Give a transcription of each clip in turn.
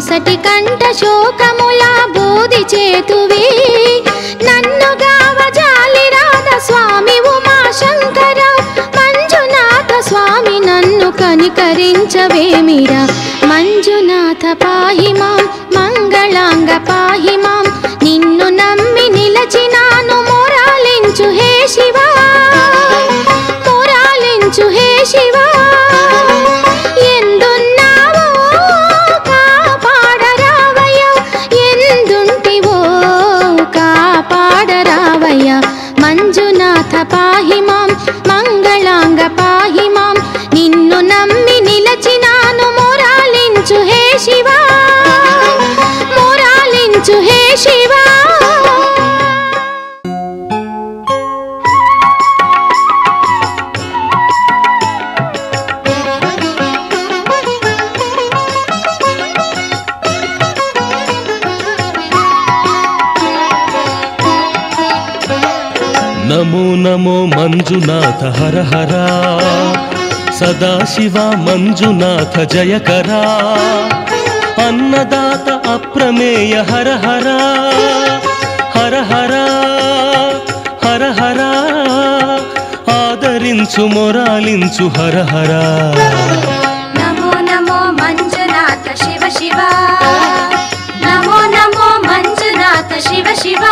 నొసటి కంట శోకముల బోధి చేతువే. నన్ను గావ రాధ స్వామి ఉమాశంకర. మంజునాథ స్వామి నన్ను కనికరించవేమిరా? మంజునాథ పాహిమాం మంగళాంగ పాహి శివ మంజునాథ జయకరా. అన్నదాత అప్రమేయ హర హర హర హర హర హర ఆదరించు మొరాలించు హర హర నమో నమో మంజునాథ శివ శివ. నమో నమో మంజునాథ శివ శివ.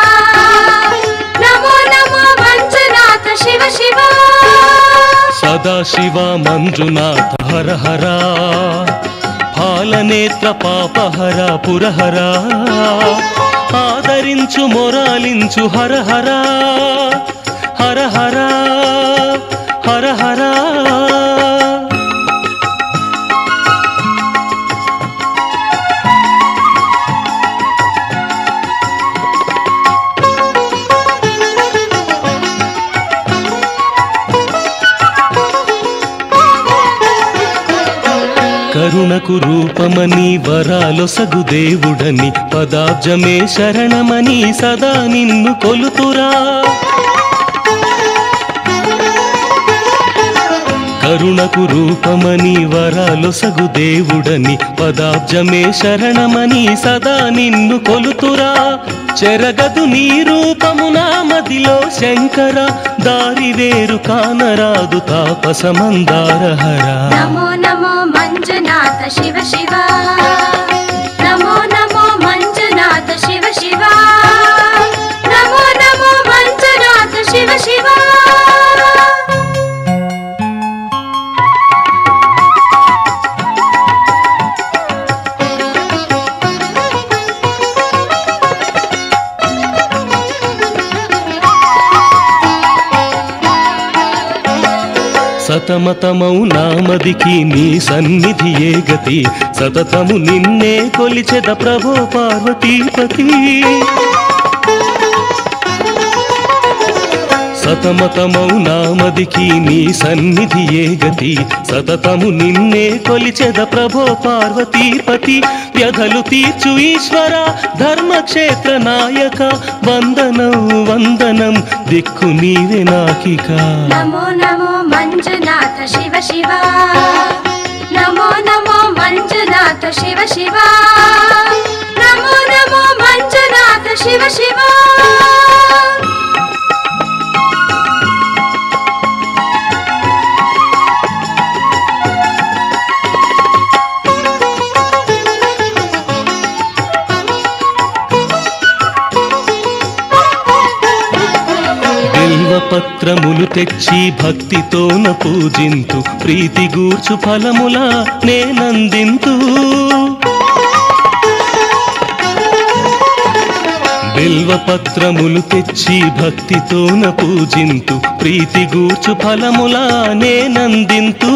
సదాశివ మంజునాథ హర హర. పాలనేత్ర పాపహర పురహర. ఆదరించు మొరాలించు హర హర. హర హర హర హర. కరుణకు రూపమని వరాలొసగు దేవుడని పదాబ్జమే శరణమని సదా నిన్ను కొలుతురా. కరుణకు రూపమని వరాలొసగు దేవుడని పదాబ్జమే శరణమని సదా నిన్ను కొలుతురా. చెరగదు నీ రూపము నా మదిలో శంకర. దారి వేరు కానరాదు తాపసమందారహరా నమో నమో మంజునాథ శివ శివ. నమో నమో సతమతమౌ నామదికి నీ సన్నిధి ఏ గతి. సతతము నిన్నే కొలిచెద ప్రభో పార్వతీపతి. సతమతమౌ నామదికి నీ సన్నిధి ఏ గతి? సతతము నిన్నే కొలిచెద ప్రభో పార్వతీపతి. వ్యధలు తీర్చు ఈశ్వర ధర్మక్షేత్ర నాయక. వందనం వందనం దిక్కు నీవే నాకిక. నమో నమో మంజునాథ శివ శివ. నమో నమో మంజునాథ పూలు తెచ్చి భక్తితోన పూజింతు ప్రీతి గూర్చు ఫలముల నేనందింతు. బిల్వపత్రములు తెచ్చి భక్తితోన పూజింతు ప్రీతి గూర్చు ఫలములా నేనందింతు.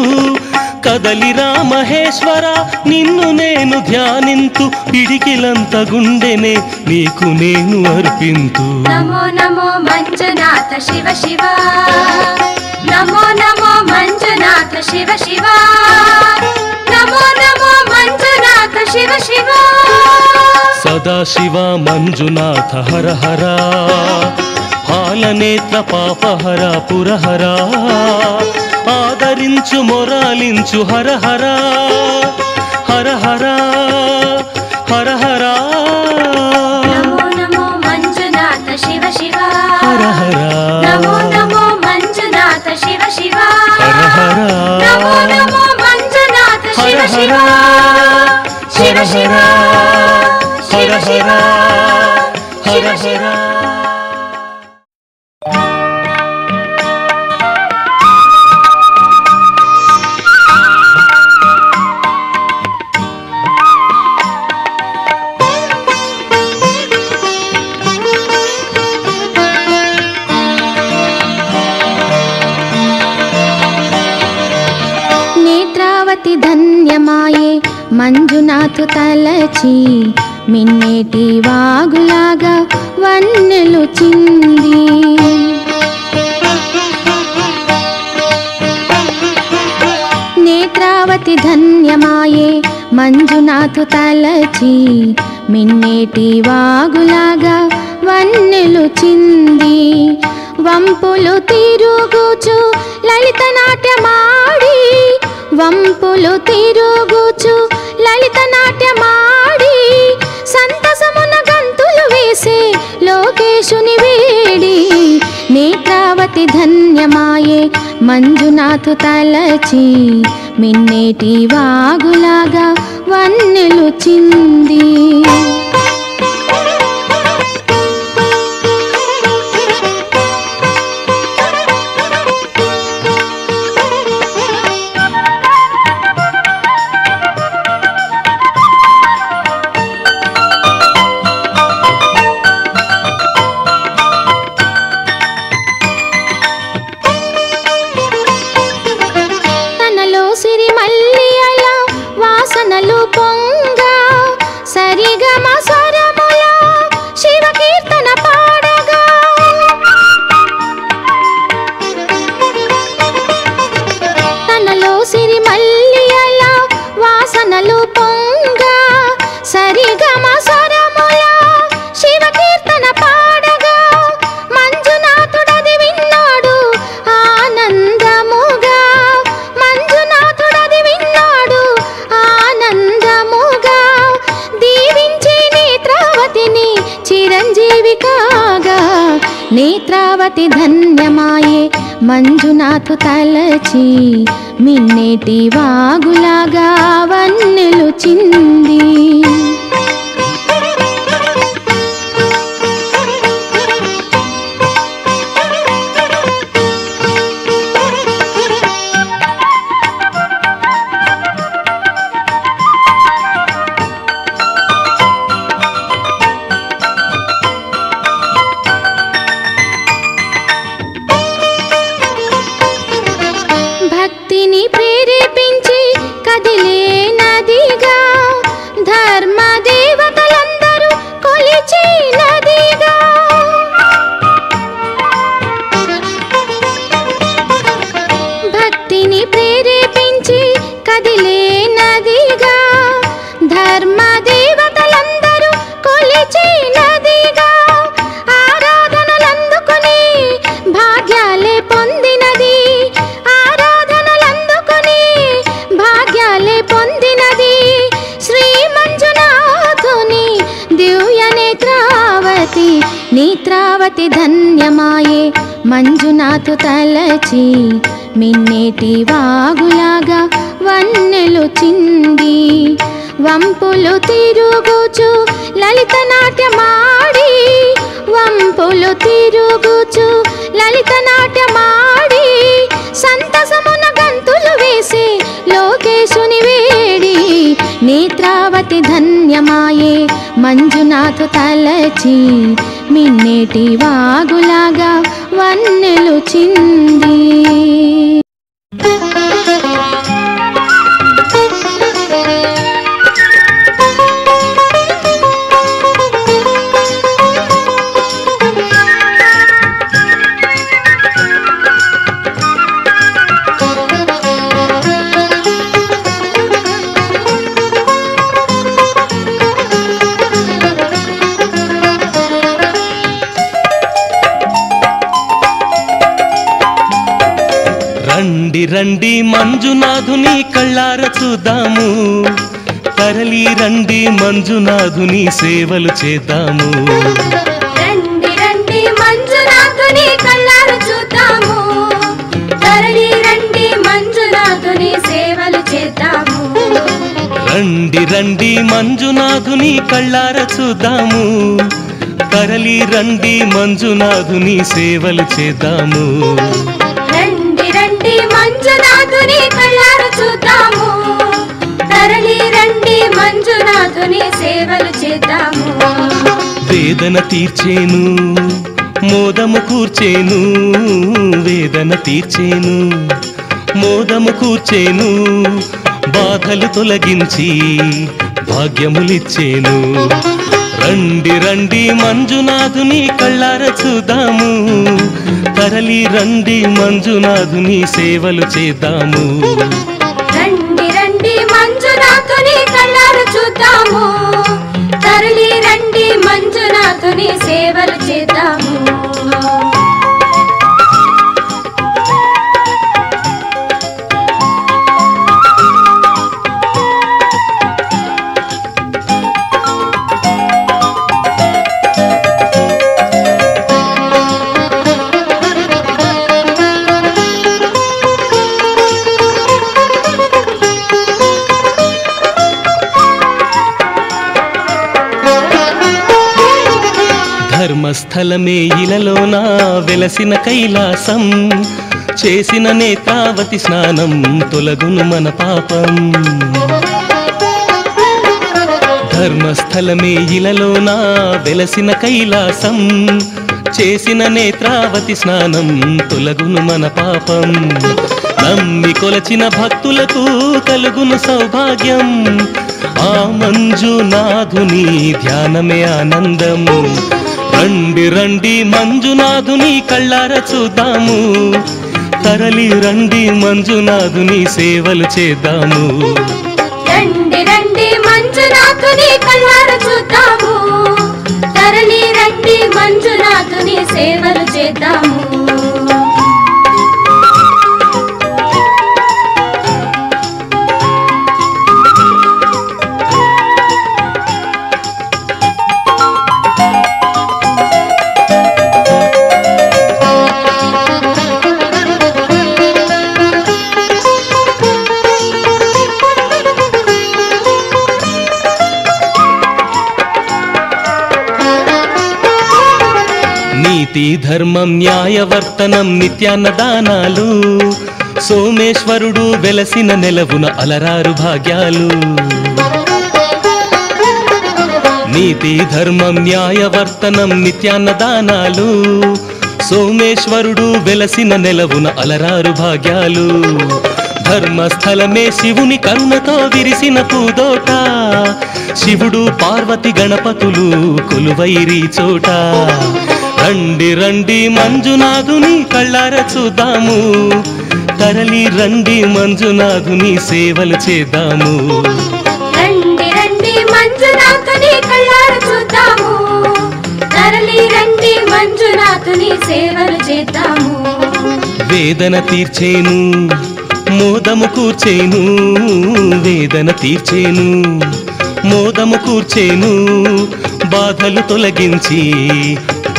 కదలిరా మహేశ్వర నిన్ను నేను ధ్యానింతు పిడికిలంత గుండెనే నీకు నేను అర్పింతు. నమో నమో మంజునాథ శివ శివ. నమో నమో మంజునాథ శివ శివ. నమో నమో మంజునాథ శివ శివ. సదాశివ మంజునాథ హర హర. పాలనేత్ర పాపహర పురహర. ఆదరించు మొరాలించు హర హర హర హర హర హర శివ శివ. హర హర నమో నమో మంజునాథ శివ శివ. హర హర నమో నమో మంజునాథ శివ హర శివ. శివ శివ. శివ శివ. హర హర ధన్యమాయే మంజునాథు తలచి మిన్నేటి వాగులాగా వన్నెలు చింది. నేత్రావతి ధన్యమాయే మంజునాథు తలచి మిన్నేటి వాగులాగా వన్నెలు చింది. వంపులు తిరుగుచు లలిత నాట్యమాడి వంపులు తిరుగుచు లలిత నాట్యమాడి సంతసమున గంతులు వేసే లోకేశుని వేడి. నేత్రావతి ధన్యమాయే మంజునాథు తలచి మిన్నేటి వాగులాగా వన్నెలు నేత్రావతి ధన్యమాయే. మంజునాథు తలచి మిన్నేటి వాగులాగా వన్నెలు చింది. నేత్రావతి ధన్యమాయే. మంజునాథు తలచి మిన్నేటి వాగులాగా వన్నెలు చింది. వంపులు తిరుగుచు లలిత నాట్యమాడి. వంపులు తిరుగుచు లలిత నాట్యమాడి. సంతసమున గంతులు వేసి లోకేశుని వేడి. నేత్రావతి ధన్యమాయే. మంజునాథు తలచి మిన్నేటి వాగులాగా వన్నెలు చింది. రండి మంజునాథుని కళ్ళార చూద్దాము. తరలి రండి మంజునాథుని సేవలు చేద్దాము. రండి రండి మంజునాథుని కళ్ళారు చూద్దాము. తరలి రండి మంజునాథుని సేవలు చేద్దాము. రండి రండి మంజునాథుని కళ్ళార చూద్దాము. తరలి రండి మంజునాథుని సేవలు చేద్దాము. మంజునాథుని సేవలు చేద్దాము. వేదన తీర్చేను మోదము కూర్చేను వేదన తీర్చేను మోదము కూర్చేను బాధలు తొలగించి భాగ్యములిచ్చేను. రండి రండి మంజునాథుని కళ్ళార చూద్దాము. తరలి రండి మంజునాథుని సేవలు చేద్దాము. మంజునాథుని సేవలు చేద్దాము. స్థలమే ఇలలోన వెలసిన కైలాసం. చేసిన నేత్రావతి స్నానం తొలగును మన పాపం. ధర్మస్థలమే ఇలలోన వెలసిన కైలాసం. చేసిన నేత్రావతి స్నానం తొలగును మన పాపం. నమ్మి కొలచిన భక్తులకు కలుగును సౌభాగ్యం. ఆ మంజునాథుని ధ్యానమే ఆనందము రండి రండి మంజునాథుని కళ్ళార చూద్దాము. తరలి రండి మంజునాథుని సేవలు చేద్దాము. రండి రండి మంజునాథుని కళ్ళార చూద్దాము. తరలి రండి మంజునాథుని సేవలు చేద్దాము. ధర్మం న్యాయవర్తనం నిత్యాన్నదానాలు. సోమేశ్వరుడు వెలసిన నెలవున అలరారు భాగ్యాలు. నీతి ధర్మం న్యాయవర్తనం నిత్యాన్నదానాలు. సోమేశ్వరుడు వెలసిన నెలవున అలరారు భాగ్యాలు. ధర్మస్థలమే శివుని కరుణతో విరిసిన పూదోట. శివుడు పార్వతి గణపతులు కొలువైరి చోట. రండి రండి మంజునాథుని కళ్ళార చూద్దాము. తరలి రండి మంజునాథుని సేవలు చేద్దాము. రండి రండి మంజునాథుని కళ్ళారు చూద్దాము. తరలి రండి మంజునాథుని సేవలు చేద్దాము. వేదన తీర్చేను మోదము కూర్చేను. వేదన తీర్చేను మోదము కూర్చేను. బాధలు తొలగించి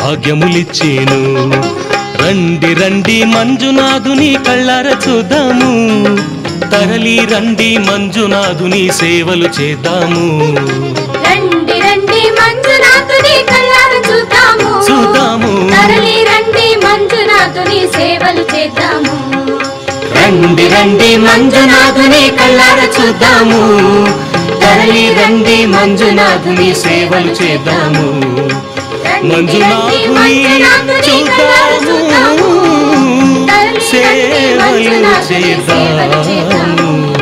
భాగ్యములిచ్చేను. రండి రండి మంజునాథుని కళ్ళార చూద్దాము. తరలి రండి మంజునాథుని సేవలు చేద్దాము. రండి రండి మంజునాథుని కళ్ళారు చూద్దాము. చూద్దాము. తరలి రండి మంజునాథుని సేవలు చేద్దాము. రండి రండి మంజునాథుని కళ్ళార చూద్దాము. తరలి రండి మంజునాథుని సేవలు చేద్దాము. మంజునాథుని చూద్దాము. సేవలు చేద్దాము.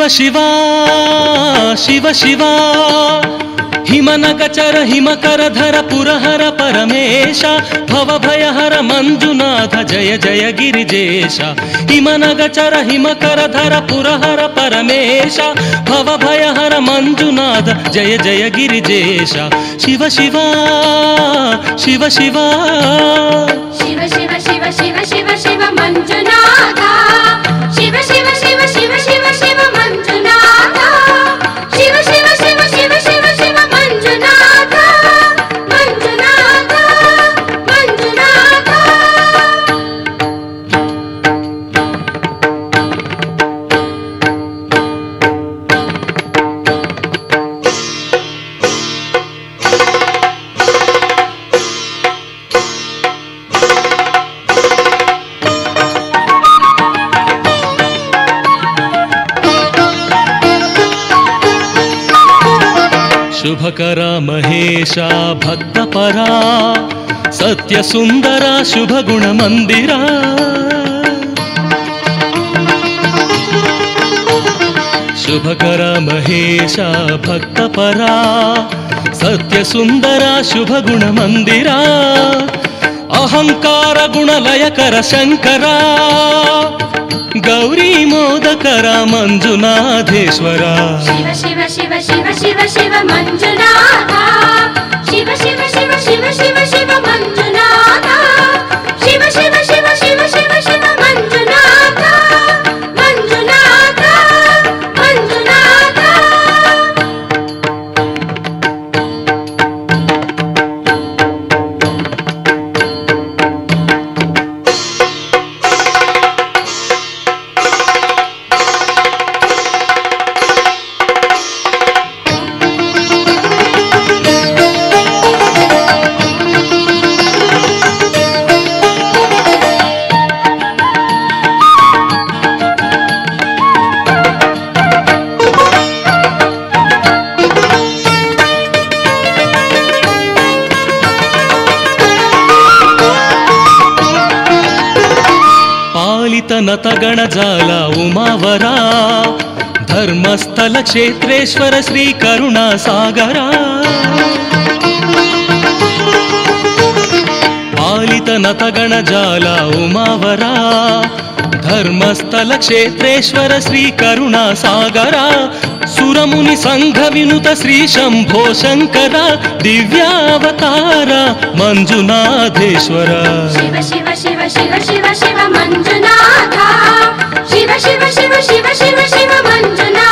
शिव शिवा शिव शिवा। कर हिमकरधर पुरहर परमेश। भवभयहर मंजुनाथ, जय जय, गिरिजेश। हिमनगचर हिमकरधर पुरहर परमेश। भवभयहर मंजुनाथ, जय जय, गिरिजेश। शिव शिवा शिव शिवा। शिव शिव शिव शिव शिव शिव मञ्जुनाथ शुभकरा महेशा भक्तपरा सत्यसुन्दरा शुभगुणमन्दिरा। शुभकरा महेशा भक्तपरा सत्यसुन्दरा शुभगुणमन्दिरा। अहङ्कारगुणलयकर शङ्करा गौरी मोदकर मञ्जुनाथेश्वरा नतगणजालामावरा उमावरा धर्मस्थलक्षेत्रेश्वर श्रीकरुणासागरा। नतगण उमावरा धर्मस्थलक्षेत्रेश्वर श्रीकरुणासागरा। नि सङ्घविनुत श्री शम्भो शङ्कर दिव्यावतार मञ्जुनाथेश्वर शिव शिव शिव शिव शिव शिव मञ्जुना